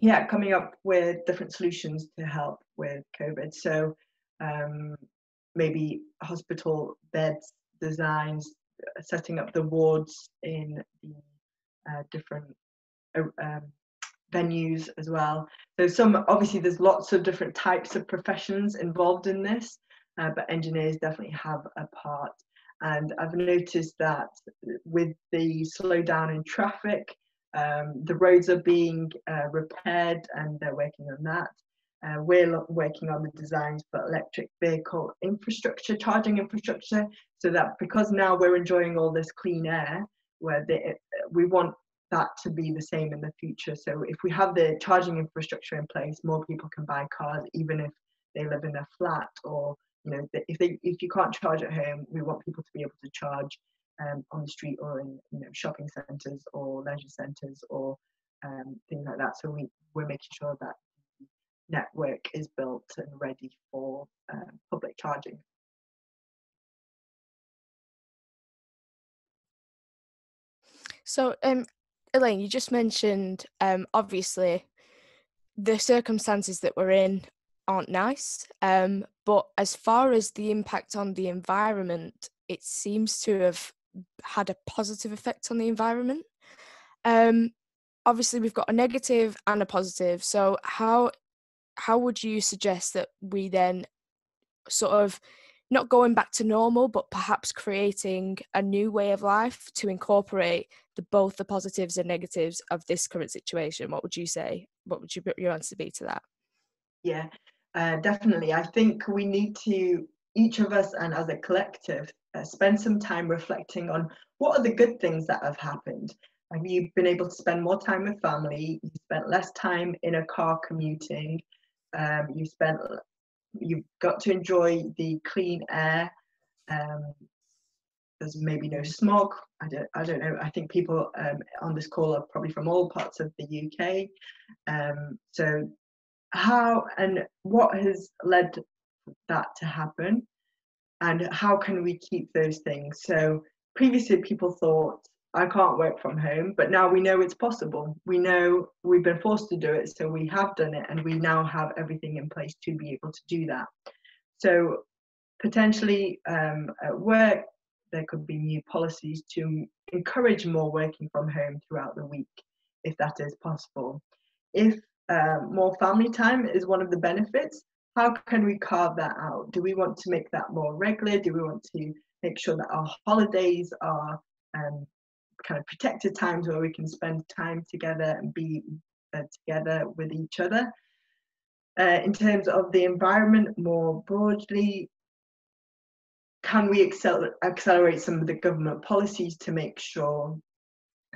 S2: yeah, coming up with different solutions to help with COVID. So um, maybe hospital beds designs, uh, setting up the wards in the uh, different uh, um, venues as well. So some obviously there's lots of different types of professions involved in this, uh, but engineers definitely have a part. And I've noticed that with the slowdown in traffic, um, the roads are being uh, repaired and they're working on that. Uh, we're working on the designs for electric vehicle infrastructure, charging infrastructure, so that because now we're enjoying all this clean air, where we want that to be the same in the future. So if we have the charging infrastructure in place, more people can buy cars, even if they live in a flat or you know if they if you can't charge at home, we want people to be able to charge um, on the street or in you know shopping centres or leisure centres or um, things like that. So we we're making sure that the network is built and ready for um, public charging.
S3: So, um, Elaine, you just mentioned um, obviously the circumstances that we're in aren't nice, um, but as far as the impact on the environment, it seems to have had a positive effect on the environment. Um, obviously, we've got a negative and a positive. So how how would you suggest that we then sort of not going back to normal, but perhaps creating a new way of life to incorporate the both the positives and negatives of this current situation? What would you say? What would you, your answer be to that?
S2: Yeah, uh, definitely. I think we need to each of us and as a collective uh, spend some time reflecting on what are the good things that have happened. Have you been able to spend more time with family? You spent less time in a car commuting. Um, you spent, you got to enjoy the clean air. Um, there's maybe no smog. I don't, I don't know. I think people um, on this call are probably from all parts of the UK. Um, so, how and what has led that to happen? And how can we keep those things? So previously people thought i can't work from home but now we know it's possible. We know we've been forced to do it so we have done it and we now have everything in place to be able to do that. So potentially um, at work there could be new policies to encourage more working from home throughout the week if that is possible. If uh, more family time is one of the benefits how can we carve that out? Do we want to make that more regular? Do we want to make sure that our holidays are um, kind of protected times where we can spend time together and be uh, together with each other? Uh, in terms of the environment more broadly, can we acceler- accelerate some of the government policies to make sure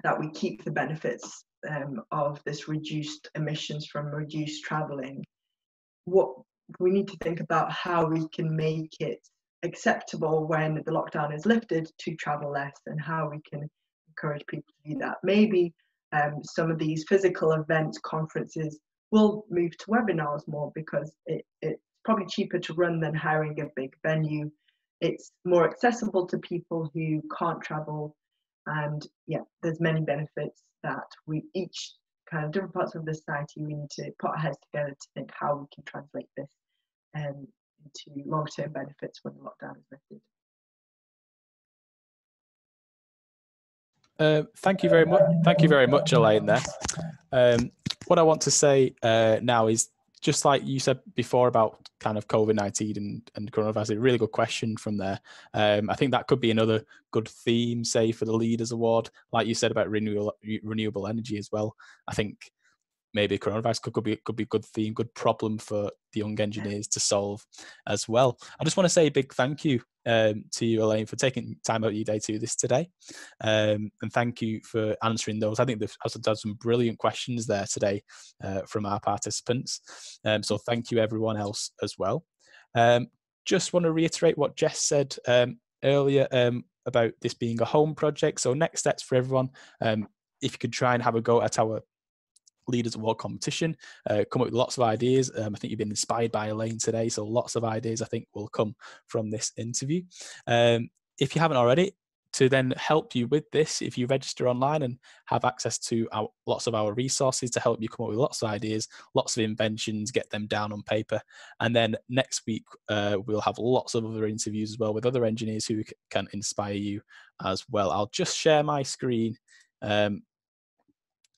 S2: that we keep the benefits um, of this reduced emissions from reduced travelling? What we need to think about how we can make it acceptable when the lockdown is lifted to travel less and how we can encourage people to do that. Maybe um, some of these physical events, conferences will move to webinars more because it, it's probably cheaper to run than hiring a big venue. It's more accessible to people who can't travel. And yeah, there's many benefits that we each kind of different parts of the society, we need to put our heads together to think how we can translate this um, into long-term benefits when the lockdown is lifted.
S1: Uh, thank you very much. Thank you very much, Elaine. There. Um, what I want to say uh, now is just like you said before about kind of COVID nineteen and, and coronavirus, a really good question from there. Um, I think that could be another good theme, say for the Leaders Award, like you said about renewable renewable energy as well. I think maybe coronavirus could, could be could be a good theme, good problem for the young engineers to solve as well. I just want to say a big thank you um, to you, Elaine, for taking time out of your day to do this today, um, and thank you for answering those. I think there's also done some brilliant questions there today uh, from our participants. Um, so thank you everyone else as well. Um, just want to reiterate what Jess said um, earlier um, about this being a home project. So next steps for everyone if you could try and have a go at our Leaders Award competition. Uh, come up with lots of ideas. Um, I think you've been inspired by Elaine today, so lots of ideas I think will come from this interview. Um, if you haven't already, to then help you with this, if you register online and have access to our, lots of our resources to help you come up with lots of ideas, lots of inventions, get them down on paper. And then next week, uh, we'll have lots of other interviews as well with other engineers who can inspire you as well. I'll just share my screen um,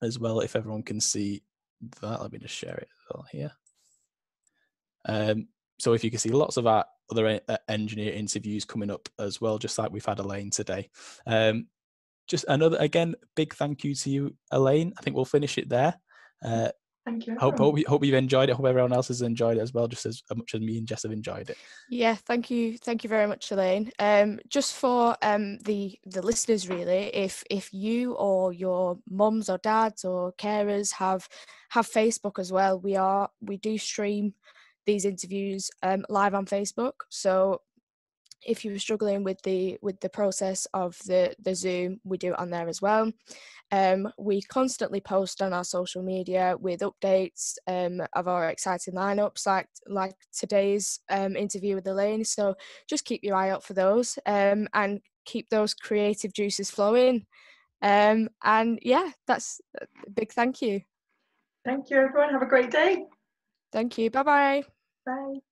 S1: as well if everyone can see that. Let me just share it here. Um, so if you can see lots of our other uh, engineer interviews coming up as well, just like we've had Elaine today. Um, just another, again, big thank you to you, Elaine. I think we'll finish it there. Uh,
S2: Thank you.
S1: Hope, hope, hope you've enjoyed it. Hope everyone else has enjoyed it as well, just as much as me and Jess have enjoyed it.
S3: Yeah, thank you, thank you very much, Elaine. Um, just for um the the listeners, really, if if you or your mums or dads or carers have have Facebook as well, we are we do stream these interviews um, live on Facebook. So if you were struggling with the with the process of the the zoom we do it on there as well um, we constantly post on our social media with updates um, of our exciting lineups like like today's um, interview with elaine. So just keep your eye out for those um, and keep those creative juices flowing. Um, and yeah that's a big thank you.
S2: Thank you everyone. Have a great day.
S3: Thank you. Bye bye
S2: bye